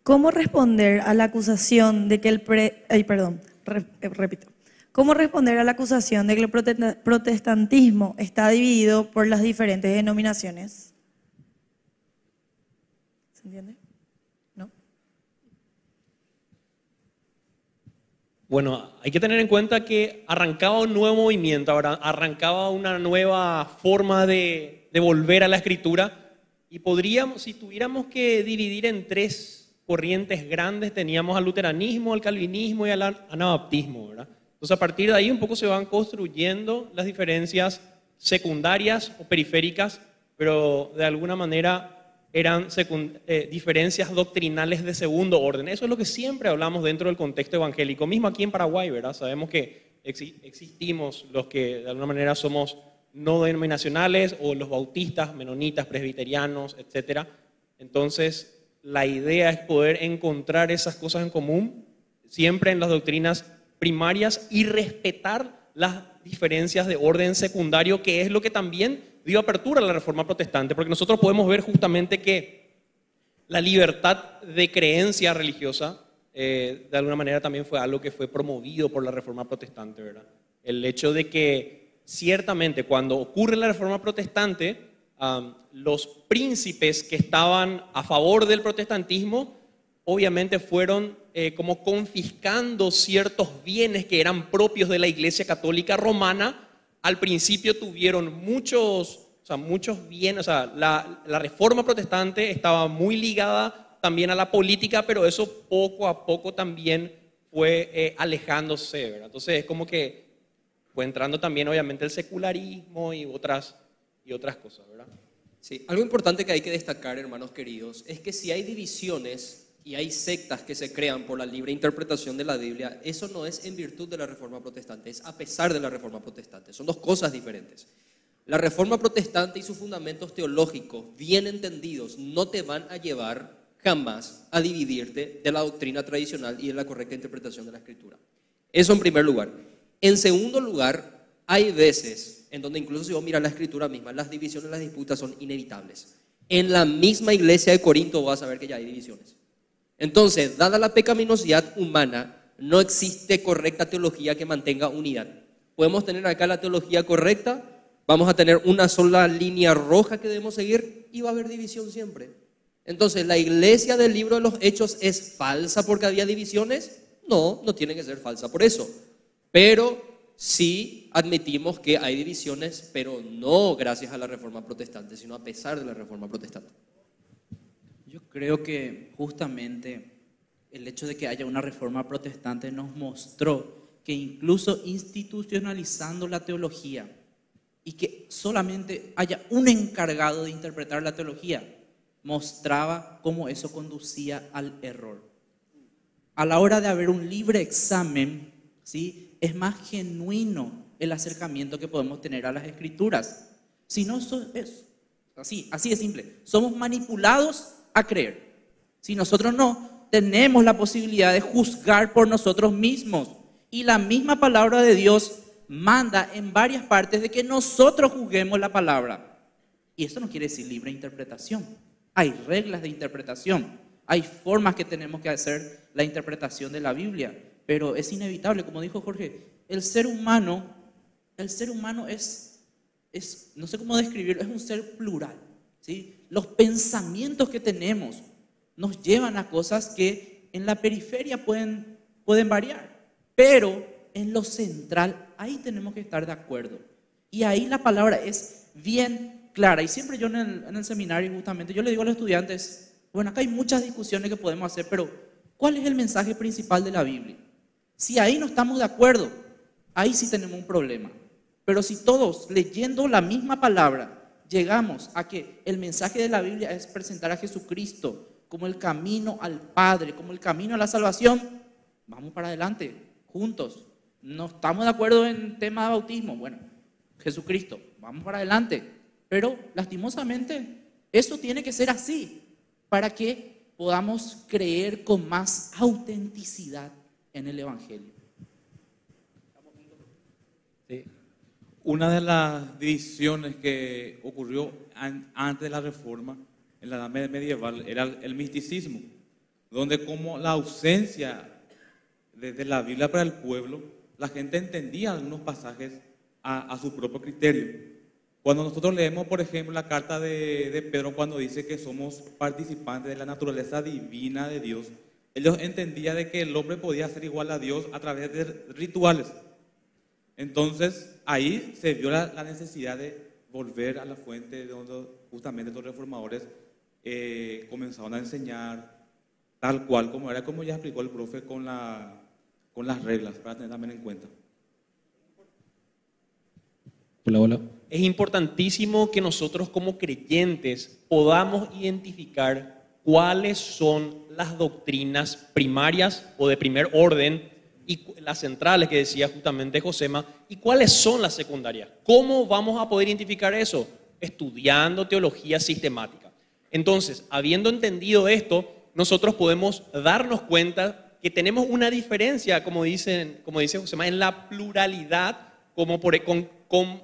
¿Cómo responder a la acusación de que el pre- ay, perdón, re- eh, repito. ¿Cómo responder a la acusación de que el prote- protestantismo está dividido por las diferentes denominaciones? ¿Se entiende? ¿No? Bueno, hay que tener en cuenta que arrancaba un nuevo movimiento, arrancaba una nueva forma de, de volver a la escritura y podríamos, si tuviéramos que dividir en tres corrientes grandes, teníamos al luteranismo, al calvinismo y al anabaptismo, ¿verdad? Entonces a partir de ahí un poco se van construyendo las diferencias secundarias o periféricas, pero de alguna manera eran eh, diferencias doctrinales de segundo orden. Eso es lo que siempre hablamos dentro del contexto evangélico, mismo aquí en Paraguay, ¿verdad? Sabemos que exi- existimos los que de alguna manera somos no denominacionales o los bautistas, menonitas, presbiterianos, etc. Entonces, la idea es poder encontrar esas cosas en común siempre en las doctrinas primarias y respetar las diferencias de orden secundario, que es lo que también dio apertura a la reforma protestante, porque nosotros podemos ver justamente que la libertad de creencia religiosa, eh, de alguna manera también fue algo que fue promovido por la reforma protestante, ¿verdad? El hecho de que ciertamente cuando ocurre la reforma protestante, los príncipes que estaban a favor del protestantismo, obviamente fueron eh, como confiscando ciertos bienes que eran propios de la Iglesia Católica Romana. Al principio tuvieron muchos, o sea, muchos bienes, o sea, la, la reforma protestante estaba muy ligada también a la política, pero eso poco a poco también fue eh, alejándose, ¿verdad? Entonces es como que fue entrando también obviamente el secularismo y otras, y otras cosas, ¿verdad? Sí, algo importante que hay que destacar, hermanos queridos, es que si hay divisiones y hay sectas que se crean por la libre interpretación de la Biblia, eso no es en virtud de la reforma protestante, es a pesar de la reforma protestante. Son dos cosas diferentes. La reforma protestante y sus fundamentos teológicos, bien entendidos, no te van a llevar jamás a dividirte de la doctrina tradicional y de la correcta interpretación de la escritura. Eso en primer lugar. En segundo lugar, hay veces en donde incluso si vos miras la escritura misma, las divisiones, las disputas son inevitables. En la misma iglesia de Corinto vas a ver que ya hay divisiones. Entonces, dada la pecaminosidad humana, no existe correcta teología que mantenga unidad. Podemos tener acá la teología correcta, vamos a tener una sola línea roja que debemos seguir y va a haber división siempre. Entonces, ¿la iglesia del libro de los hechos es falsa porque había divisiones? No, no tiene que ser falsa por eso. Pero sí admitimos que hay divisiones, pero no gracias a la reforma protestante, sino a pesar de la reforma protestante. Yo creo que justamente el hecho de que haya una reforma protestante nos mostró que incluso institucionalizando la teología y que solamente haya un encargado de interpretar la teología, mostraba cómo eso conducía al error. A la hora de haber un libre examen, ¿sí? es más genuino el acercamiento que podemos tener a las escrituras. Si no, es así, así de simple. Somos manipulados a creer. Si nosotros no tenemos la posibilidad de juzgar por nosotros mismos. Y la misma palabra de Dios manda en varias partes de que nosotros juzguemos la palabra. Y eso no quiere decir libre interpretación. Hay reglas de interpretación. Hay formas que tenemos que hacer la interpretación de la Biblia. Pero es inevitable, como dijo Jorge, el ser humano, el ser humano es, es no sé cómo describirlo, es un ser plural. ¿Sí? los pensamientos que tenemos nos llevan a cosas que en la periferia pueden, pueden variar, pero en lo central, ahí tenemos que estar de acuerdo. Y ahí la palabra es bien clara. Y siempre yo en el, en el seminario, justamente, yo le digo a los estudiantes, bueno, acá hay muchas discusiones que podemos hacer, pero ¿cuál es el mensaje principal de la Biblia? Si ahí no estamos de acuerdo, ahí sí tenemos un problema. Pero si todos leyendo la misma palabra llegamos a que el mensaje de la Biblia es presentar a Jesucristo como el camino al Padre, como el camino a la salvación, vamos para adelante, juntos. No estamos de acuerdo en tema de bautismo, bueno, Jesucristo, vamos para adelante. Pero lastimosamente, eso tiene que ser así para que podamos creer con más autenticidad en el Evangelio. Sí. Una de las divisiones que ocurrió antes de la reforma, en la edad medieval, era el misticismo, donde como la ausencia de la Biblia para el pueblo, la gente entendía algunos pasajes a, su propio criterio. Cuando nosotros leemos, por ejemplo, la carta de, de, Pedro cuando dice que somos participantes de la naturaleza divina de Dios, ellos entendían de que el hombre podía ser igual a Dios a través de rituales. Entonces, ahí se vio la, necesidad de volver a la fuente de donde justamente los reformadores eh, comenzaron a enseñar tal cual como era, como ya explicó el profe, con, la, con las reglas, para tener también en cuenta. Hola, hola. Es importantísimo que nosotros como creyentes podamos identificar cuáles son las doctrinas primarias o de primer orden y las centrales que decía justamente Josema, y cuáles son las secundarias. ¿Cómo vamos a poder identificar eso? Estudiando teología sistemática. Entonces, habiendo entendido esto, nosotros podemos darnos cuenta que tenemos una diferencia, como, dicen, como dice Josema, en la pluralidad, como por, con, con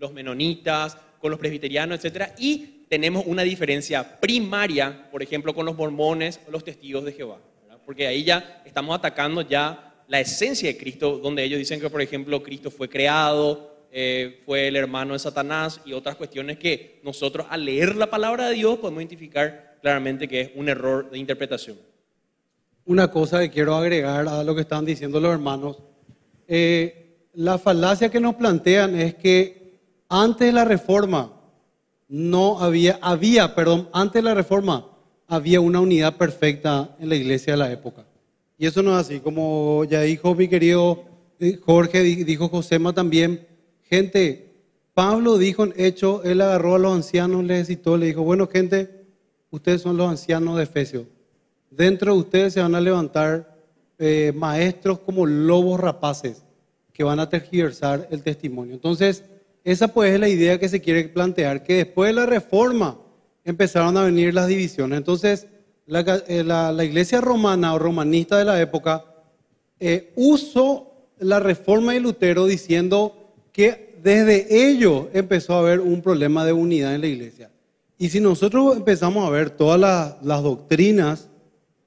los menonitas, con los presbiterianos, etc. Y tenemos una diferencia primaria, por ejemplo, con los mormones o los testigos de Jehová. Porque ahí ya estamos atacando ya la esencia de Cristo, donde ellos dicen que, por ejemplo, Cristo fue creado, eh, fue el hermano de Satanás y otras cuestiones que nosotros al leer la palabra de Dios podemos identificar claramente que es un error de interpretación. Una cosa que quiero agregar a lo que están diciendo los hermanos, eh, la falacia que nos plantean es que antes de la reforma no había, había, perdón, antes de la reforma había una unidad perfecta en la iglesia de la época. Y eso no es así, como ya dijo mi querido eh, Jorge, dijo Josema también, gente, Pablo dijo en hecho, él agarró a los ancianos, les citó, le dijo, bueno gente, ustedes son los ancianos de Efesios, dentro de ustedes se van a levantar eh, maestros como lobos rapaces que van a tergiversar el testimonio. Entonces, esa pues es la idea que se quiere plantear, que después de la reforma empezaron a venir las divisiones. Entonces, eh, la, iglesia romana o romanista de la época eh, usó la reforma de Lutero diciendo que desde ello empezó a haber un problema de unidad en la iglesia. Y si nosotros empezamos a ver todas las, doctrinas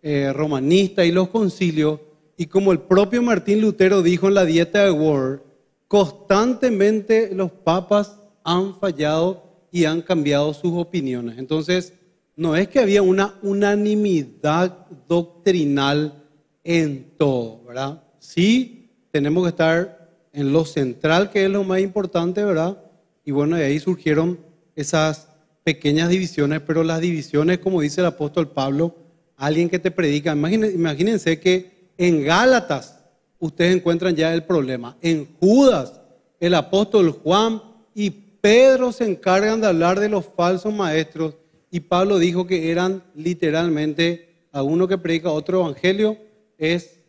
eh, romanista y los concilios, y como el propio Martín Lutero dijo en la dieta de Ward, constantemente los papas han fallado y han cambiado sus opiniones. Entonces, no es que había una unanimidad doctrinal en todo, ¿verdad? Sí, tenemos que estar en lo central, que es lo más importante, ¿verdad? Y bueno, de ahí surgieron esas pequeñas divisiones, pero las divisiones, como dice el apóstol Pablo, alguien que te predica, imagínense, imagínense que en Gálatas ustedes encuentran ya el problema, en Judas, el apóstol Juan y Pedro se encargan de hablar de los falsos maestros y Pablo dijo que eran literalmente a uno que predica otro evangelio es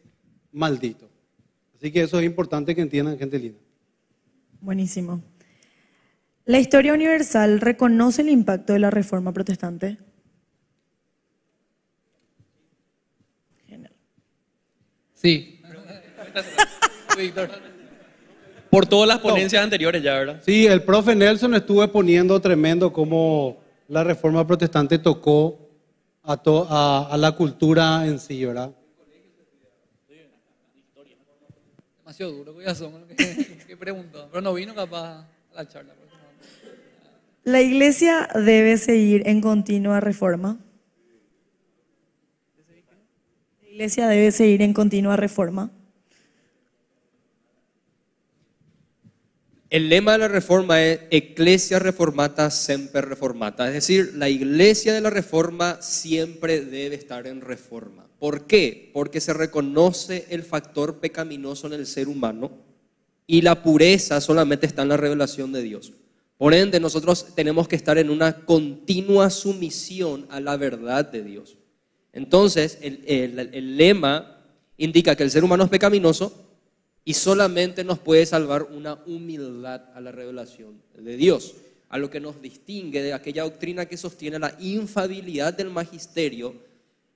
maldito. Así que eso es importante que entiendan, gente linda. Buenísimo. ¿La historia universal reconoce el impacto de la reforma protestante? Genial. Sí. Víctor. Por todas las ponencias anteriores ya, ¿verdad? Sí, el profe Nelson estuvo exponiendo tremendo cómo la reforma protestante tocó a, to- a- a la cultura en sí, ¿verdad? Demasiado duro, que ya son lo que, (laughs) que preguntó. Pero no vino capaz a la charla. no. ¿La iglesia debe seguir en continua reforma? ¿La iglesia debe seguir en continua reforma? El lema de la reforma es Ecclesia reformata semper reformata, es decir, la iglesia de la reforma siempre debe estar en reforma. ¿Por qué? Porque se reconoce el factor pecaminoso en el ser humano y la pureza solamente está en la revelación de Dios. Por ende, nosotros tenemos que estar en una continua sumisión a la verdad de Dios. Entonces, el, el- el lema indica que el ser humano es pecaminoso y solamente nos puede salvar una humildad a la revelación de Dios, a lo que nos distingue de aquella doctrina que sostiene la infabilidad del magisterio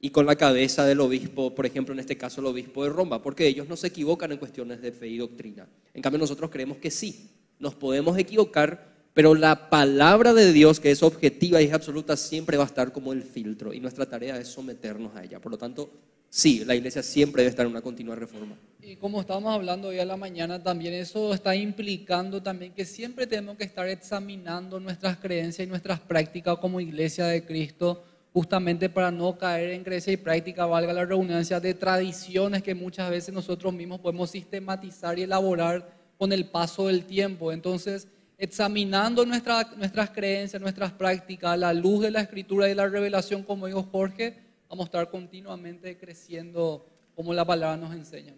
y con la cabeza del obispo, por ejemplo, en este caso el obispo de Roma, porque ellos no se equivocan en cuestiones de fe y doctrina. En cambio, nosotros creemos que sí, nos podemos equivocar, pero la palabra de Dios, que es objetiva y es absoluta, siempre va a estar como el filtro y nuestra tarea es someternos a ella. Por lo tanto, sí, la iglesia siempre debe estar en una continua reforma. Y como estábamos hablando hoy a la mañana, también eso está implicando también que siempre tenemos que estar examinando nuestras creencias y nuestras prácticas como iglesia de Cristo, justamente para no caer en creencia y práctica, valga la redundancia, de tradiciones que muchas veces nosotros mismos podemos sistematizar y elaborar con el paso del tiempo. Entonces, examinando nuestra- nuestras creencias, nuestras prácticas, a la luz de la escritura y la revelación, como dijo Jorge, vamos a estar continuamente creciendo como la palabra nos enseña.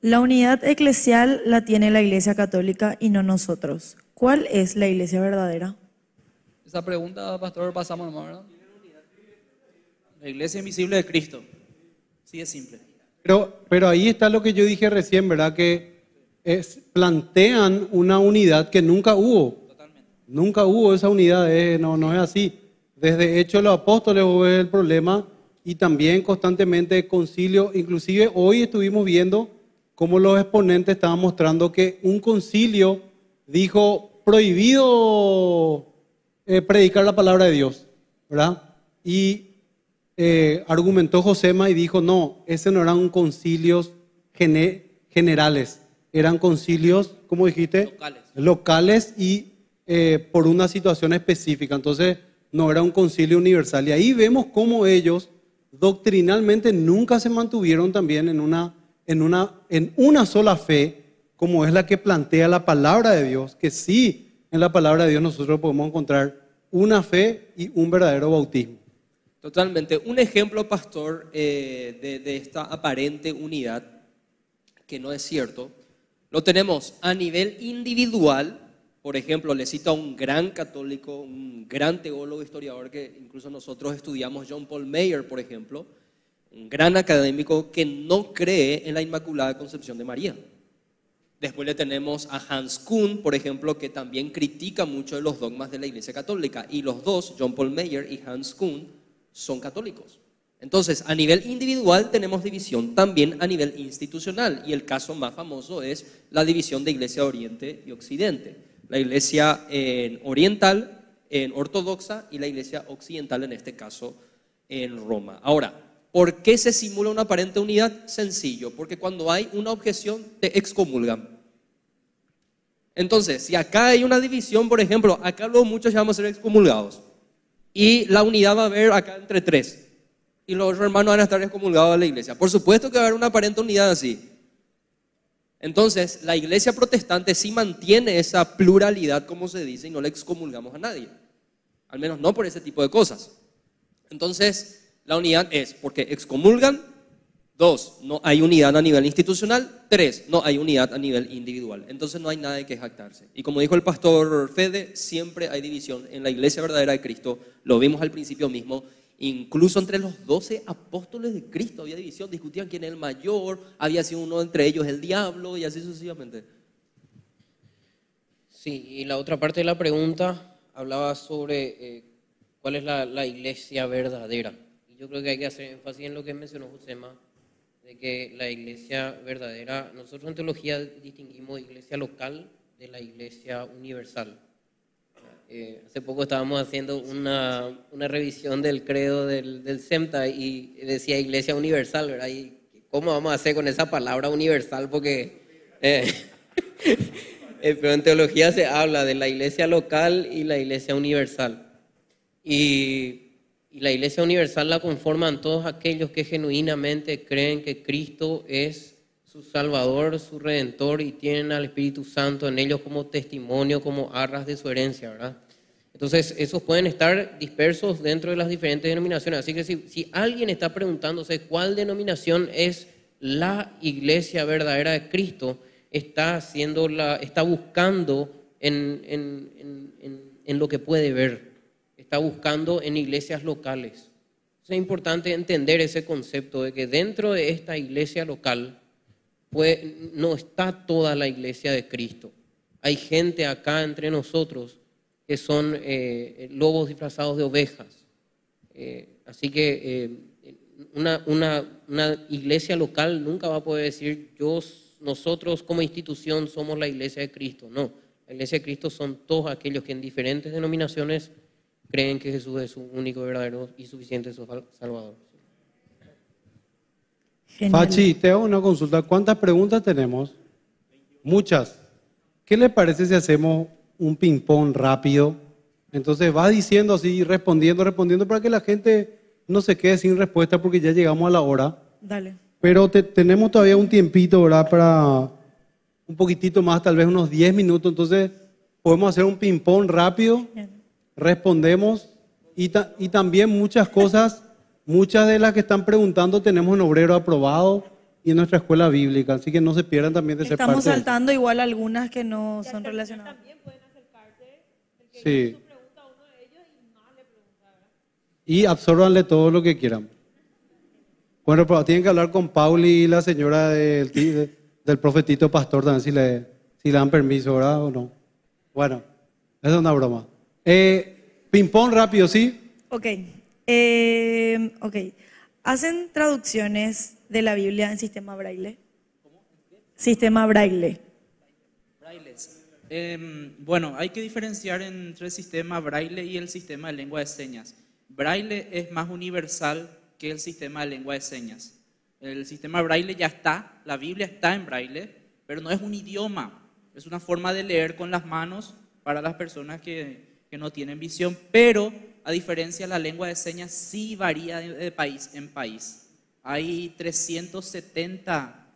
La unidad eclesial la tiene la Iglesia Católica y no nosotros. ¿Cuál es la Iglesia verdadera? Esa pregunta, pastor, pasamos nomás, ¿verdad? La iglesia invisible de Cristo. Sí, es simple. Pero, pero ahí está lo que yo dije recién, ¿verdad? Que es, plantean una unidad que nunca hubo. Nunca hubo esa unidad, eh, no, no es así. Desde Hechos los Apóstoles hubo el problema y también constantemente concilio. Inclusive hoy estuvimos viendo cómo los exponentes estaban mostrando que un concilio dijo prohibido eh, predicar la palabra de Dios, ¿verdad? Y eh, argumentó Josema y dijo, no, ese no eran concilios gene- generales, eran concilios, ¿cómo dijiste? Locales. Locales y eh, por una situación específica. Entonces, no era un concilio universal. Y ahí vemos cómo ellos doctrinalmente nunca se mantuvieron también en una, en una, en una sola fe, como es la que plantea la palabra de Dios, que sí, en la palabra de Dios nosotros podemos encontrar una fe y un verdadero bautismo. Totalmente. Un ejemplo, pastor, eh, de, de esta aparente unidad, que no es cierto, lo tenemos a nivel individual. Por ejemplo, le cito a un gran católico, un gran teólogo historiador que incluso nosotros estudiamos, John Paul Mayer, por ejemplo, un gran académico que no cree en la Inmaculada Concepción de María. Después le tenemos a Hans Kuhn, por ejemplo, que también critica mucho los dogmas de la Iglesia Católica. Y los dos, John Paul Mayer y Hans Kuhn, son católicos. Entonces, a nivel individual tenemos división, también a nivel institucional. Y el caso más famoso es la división de Iglesia Oriente y Occidente. La Iglesia eh, oriental, en ortodoxa, y la Iglesia occidental, en este caso, en Roma. Ahora, ¿por qué se simula una aparente unidad? Sencillo, porque cuando hay una objeción te excomulgan. Entonces, si acá hay una división, por ejemplo, acá luego muchos ya vamos a ser excomulgados. Y la unidad va a haber acá entre tres. Y los hermanos van a estar excomulgados de la iglesia. Por supuesto que va a haber una aparente unidad así. Entonces, la iglesia protestante sí mantiene esa pluralidad, como se dice, y no le excomulgamos a nadie. Al menos no por ese tipo de cosas. Entonces, la unidad es porque excomulgan, Dos, no hay unidad a nivel institucional. Tres, no hay unidad a nivel individual. Entonces no hay nada de que jactarse. Y como dijo el pastor Fede, siempre hay división. En la iglesia verdadera de Cristo, lo vimos al principio mismo, incluso entre los doce apóstoles de Cristo había división. Discutían quién es el mayor, había sido uno entre ellos el diablo y así sucesivamente. Sí, y la otra parte de la pregunta hablaba sobre eh, cuál es la, iglesia verdadera. Yo creo que hay que hacer énfasis en lo que mencionó Josema de que la iglesia verdadera, nosotros en teología distinguimos iglesia local de la iglesia universal. Eh, hace poco estábamos haciendo una, una revisión del credo del, del, SEMTA y decía iglesia universal, ¿verdad? Y ¿cómo vamos a hacer con esa palabra universal? Porque eh, (laughs) eh, pero en teología se habla de la iglesia local y la iglesia universal. Y y la Iglesia Universal la conforman todos aquellos que genuinamente creen que Cristo es su Salvador, su Redentor y tienen al Espíritu Santo en ellos como testimonio, como arras de su herencia, ¿verdad? Entonces, esos pueden estar dispersos dentro de las diferentes denominaciones. Así que si, si alguien está preguntándose cuál denominación es la iglesia verdadera de Cristo, está, haciendo la, está buscando en, en, en, en lo que puede ver está buscando en iglesias locales. Es importante entender ese concepto de que dentro de esta iglesia local pues, no está toda la iglesia de Cristo. Hay gente acá entre nosotros que son eh, lobos disfrazados de ovejas. Eh, así que eh, una, una, iglesia local nunca va a poder decir, yo, nosotros como institución somos la iglesia de Cristo. No, la iglesia de Cristo son todos aquellos que en diferentes denominaciones creen que Jesús es su único, verdadero y suficiente Salvador. Fachi, te hago una consulta. ¿Cuántas preguntas tenemos? Muchas. ¿Qué le parece si hacemos un ping-pong rápido? Entonces va diciendo así, respondiendo, respondiendo, para que la gente no se quede sin respuesta porque ya llegamos a la hora. Dale. Pero tenemos todavía un tiempito, ¿verdad? Para un poquitito más, tal vez unos 10 minutos. Entonces podemos hacer un ping-pong rápido respondemos y, y, también muchas cosas, muchas de las que están preguntando tenemos en obrero aprobado y en nuestra escuela bíblica, así que no se pierdan también de ser Estamos saltando igual algunas que no son relacionadas. También pueden acercarse, sí. Y absorbanle todo lo que quieran. Bueno, pero tienen que hablar con Pauli y la señora del, del profetito pastor también, si le, si le dan permiso, ¿verdad? O no. Bueno, es una broma. Eh, Ping-pong rápido, ¿sí? Ok. Eh, ok. ¿Hacen traducciones de la Biblia en sistema braille? ¿Cómo? Sistema braille. Brailes. Em, bueno, hay que diferenciar entre el sistema braille y el sistema de lengua de señas. Braille es más universal que el sistema de lengua de señas. El sistema braille ya está, la Biblia está en braille, pero no es un idioma, es una forma de leer con las manos para las personas que que no tienen visión, pero a diferencia la lengua de señas sí varía de país en país. Hay 370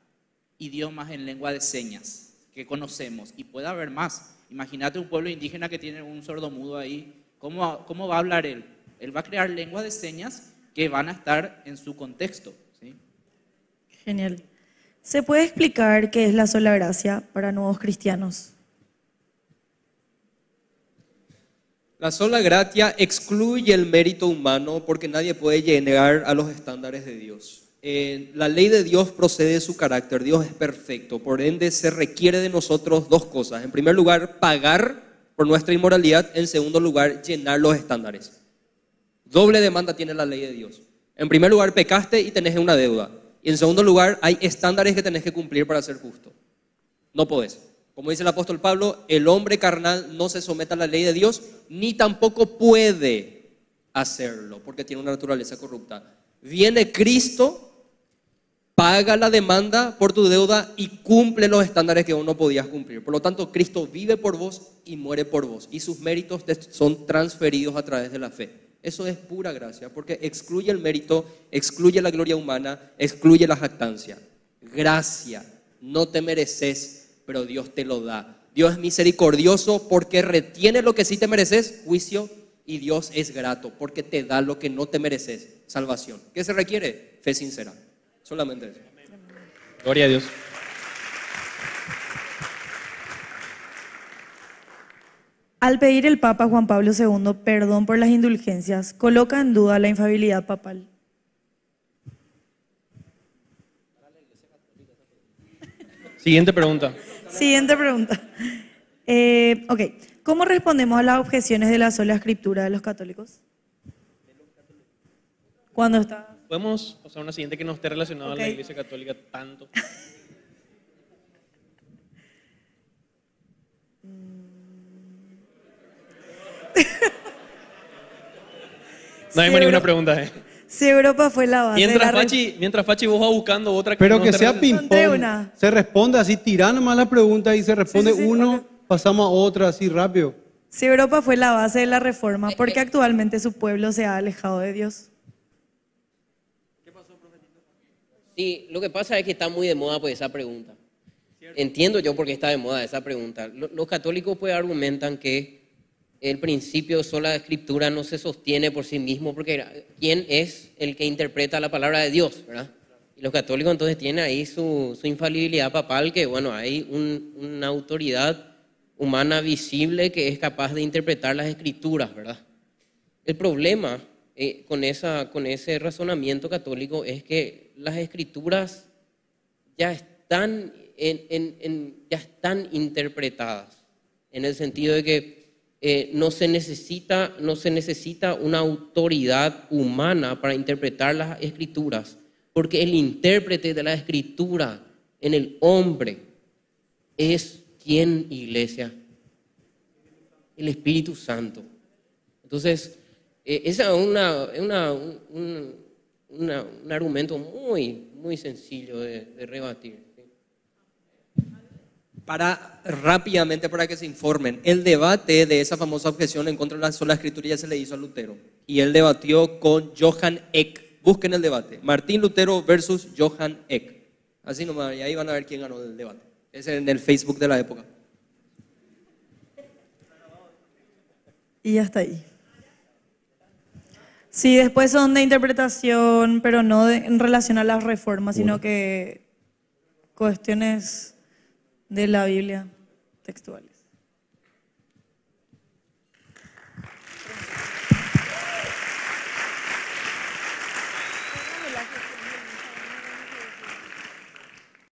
idiomas en lengua de señas que conocemos y puede haber más. Imagínate un pueblo indígena que tiene un sordomudo ahí, ¿cómo, cómo va a hablar él? Él va a crear lengua de señas que van a estar en su contexto. Genial. ¿Se puede explicar qué es la sola gracia para nuevos cristianos? La sola gracia excluye el mérito humano porque nadie puede llegar a los estándares de Dios. Eh, la ley de Dios procede de su carácter, Dios es perfecto, por ende se requiere de nosotros dos cosas. En primer lugar, pagar por nuestra inmoralidad, en segundo lugar, llenar los estándares. Doble demanda tiene la ley de Dios. En primer lugar, pecaste y tenés una deuda. Y en segundo lugar, hay estándares que tenés que cumplir para ser justo. No podés. Como dice el apóstol Pablo, el hombre carnal no se somete a la ley de Dios, ni tampoco puede. hacerlo, porque tiene una naturaleza corrupta. Viene Cristo, paga la demanda por tu deuda y cumple los estándares que vos no podías cumplir. Por lo tanto, Cristo vive por vos y muere por vos. Y sus méritos son transferidos a través de la fe. Eso es pura gracia, porque excluye el mérito, excluye la gloria humana, excluye la jactancia. Gracia, no te mereces, pero Dios te lo da. Dios es misericordioso porque retiene lo que sí te mereces, juicio, y Dios es grato porque te da lo que no te mereces, salvación. ¿Qué se requiere? Fe sincera. Solamente eso. Gloria a Dios. Al pedir el Papa Juan Pablo II perdón por las indulgencias, coloca en duda la infabilidad papal. Siguiente pregunta. Siguiente pregunta. Eh, ok, ¿cómo respondemos a las objeciones de la sola escritura de los católicos? Cuando está... ¿Podemos pasar a una siguiente que no esté relacionada a la. Iglesia Católica tanto? (laughs) No hay Sí, más ninguna pregunta. eh. Si Europa fue la base de Mientras la Fachi, mientras Fachi vos vas buscando otra Pero no que sea ping-pong. Se responde así, tira nomás la pregunta y se responde Sí, sí, sí, uno, ok. pasamos a otra así rápido. Si Europa fue la base de la reforma, ¿por qué actualmente su pueblo se ha alejado de Dios? Sí, lo que pasa es que está muy de moda pues esa pregunta. Entiendo yo por qué está de moda esa pregunta. Lo- Los católicos pues argumentan que el principio sola escritura no se sostiene por sí mismo porque ¿quién es el que interpreta la palabra de Dios? ¿verdad? Y los católicos entonces tienen ahí su, infalibilidad papal que bueno, hay un- una autoridad humana visible que es capaz de interpretar las escrituras, ¿verdad? El problema eh, con, esa, con ese razonamiento católico es que las escrituras ya están, ya están interpretadas, en el sentido de que eh, no, se necesita, no se necesita una autoridad humana para interpretar las escrituras, porque el intérprete de la escritura en el hombre es quién, iglesia, el Espíritu Santo. Entonces, eh, es una, es una- un, un- una- un argumento muy, muy sencillo de, de rebatir. Para rápidamente, para que se informen, el debate de esa famosa objeción en contra de la sola escritura ya se le hizo a Lutero. Y él debatió con Johann Eck. Busquen el debate. Martín Lutero versus Johann Eck. Así nomás, y ahí van a ver quién ganó el debate. Es en el Facebook de la época. Y hasta ahí. Sí, después son de interpretación, pero no de- en relación a las reformas, sino que cuestiones de la Biblia textuales.